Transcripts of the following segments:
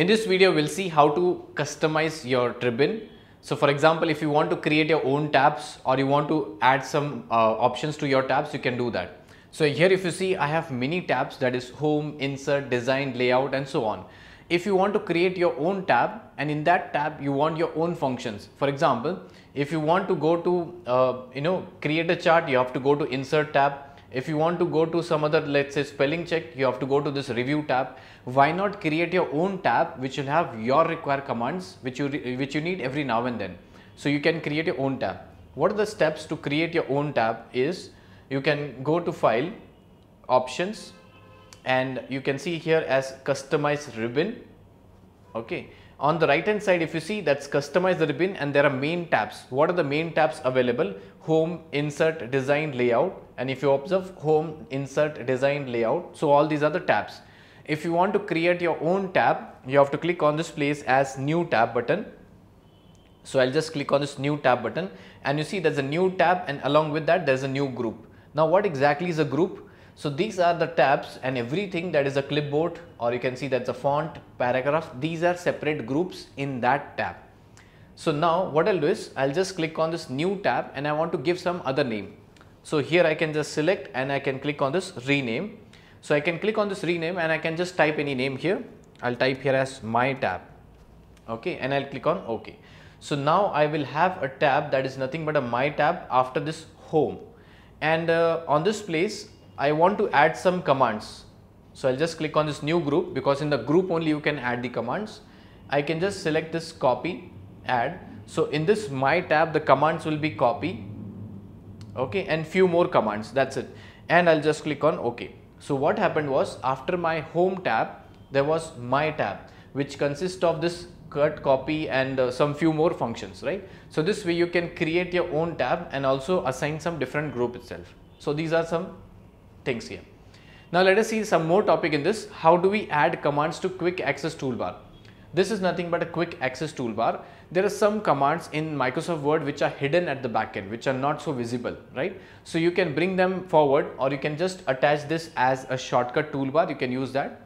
In this video, we'll see how to customize your ribbon. So for example, if you want to create your own tabs or you want to add some uh, options to your tabs, you can do that. So here if you see, I have many tabs that is home, insert, design, layout and so on. If you want to create your own tab and in that tab you want your own functions. For example, if you want to go to, uh, you know, create a chart, you have to go to insert tab if you want to go to some other let's say spelling check you have to go to this review tab. Why not create your own tab which will have your required commands which you which you need every now and then. So you can create your own tab. What are the steps to create your own tab is you can go to file options and you can see here as customize ribbon. Okay on the right hand side if you see that's customize ribbon and there are main tabs. What are the main tabs available? Home insert design layout. And if you observe home insert design layout. So all these are the tabs. If you want to create your own tab you have to click on this place as new tab button. So i'll just click on this new tab button. And you see there's a new tab and along with that there's a new group. Now what exactly is a group so these are the tabs and everything that is a clipboard or you can see that's a font, paragraph, these are separate groups in that tab. So now what I'll do is I'll just click on this new tab and I want to give some other name. So here I can just select and I can click on this rename. So I can click on this rename and I can just type any name here. I'll type here as my tab. Okay, and I'll click on OK. So now I will have a tab that is nothing but a my tab after this home. And uh, on this place I want to add some commands. So I'll just click on this new group because in the group only you can add the commands. I can just select this copy, add. So in this my tab the commands will be copy, okay, and few more commands. That's it. And I'll just click on OK. So what happened was after my home tab there was my tab which consists of this cut, copy and uh, some few more functions, right? So this way you can create your own tab and also assign some different group itself. So these are some things here. Now let us see some more topic in this. How do we add commands to quick access toolbar? This is nothing but a quick access toolbar. There are some commands in Microsoft Word which are hidden at the backend, which are not so visible, right? So you can bring them forward or you can just attach this as a shortcut toolbar. You can use that.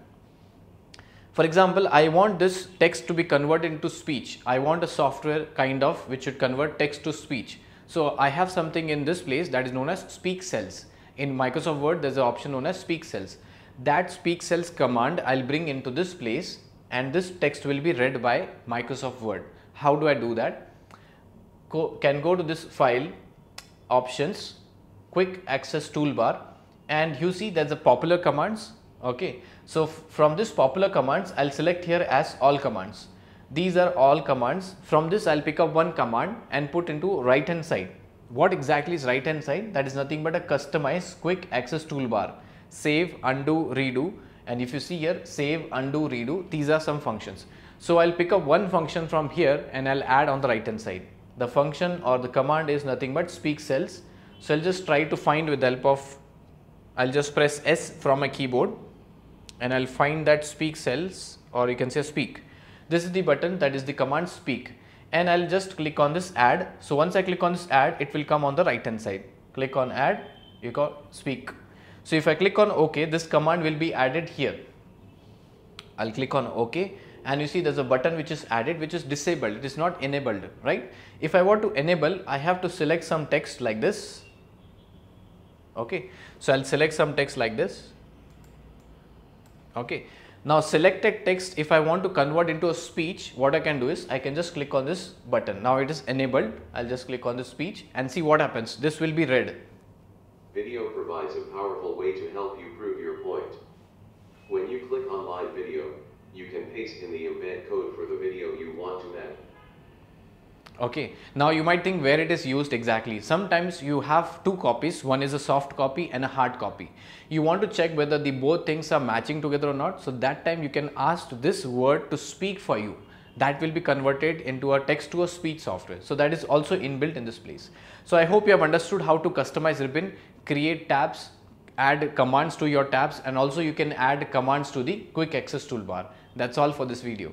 For example, I want this text to be converted into speech. I want a software kind of which should convert text to speech. So I have something in this place that is known as speak cells in Microsoft Word there's an option known as speak cells. That speak cells command I'll bring into this place and this text will be read by Microsoft Word. How do I do that? Can go to this file options quick access toolbar and you see there's a popular commands okay so from this popular commands i'll select here as all commands these are all commands from this i'll pick up one command and put into right hand side what exactly is right hand side? That is nothing but a customized quick access toolbar. Save, undo, redo and if you see here save, undo, redo these are some functions. So I'll pick up one function from here and I'll add on the right hand side. The function or the command is nothing but speak cells. So I'll just try to find with the help of I'll just press S from my keyboard and I'll find that speak cells or you can say speak. This is the button that is the command speak and I'll just click on this add. So once I click on this add, it will come on the right hand side. Click on add, you got speak. So if I click on OK, this command will be added here. I'll click on OK and you see there's a button which is added which is disabled, it is not enabled, right? If I want to enable, I have to select some text like this. Okay, so I'll select some text like this. Okay, now selected text if I want to convert into a speech what I can do is I can just click on this button. Now it is enabled. I'll just click on the speech and see what happens. This will be read. Video provides a powerful way to help you prove your point. When you click Online Video, you can paste in the embed code for the video you want to add. Okay, now you might think where it is used exactly. Sometimes you have two copies, one is a soft copy and a hard copy. You want to check whether the both things are matching together or not. So that time you can ask this word to speak for you. That will be converted into a text to a speech software. So that is also inbuilt in this place. So I hope you have understood how to customize ribbon, create tabs, add commands to your tabs and also you can add commands to the quick access toolbar. That's all for this video.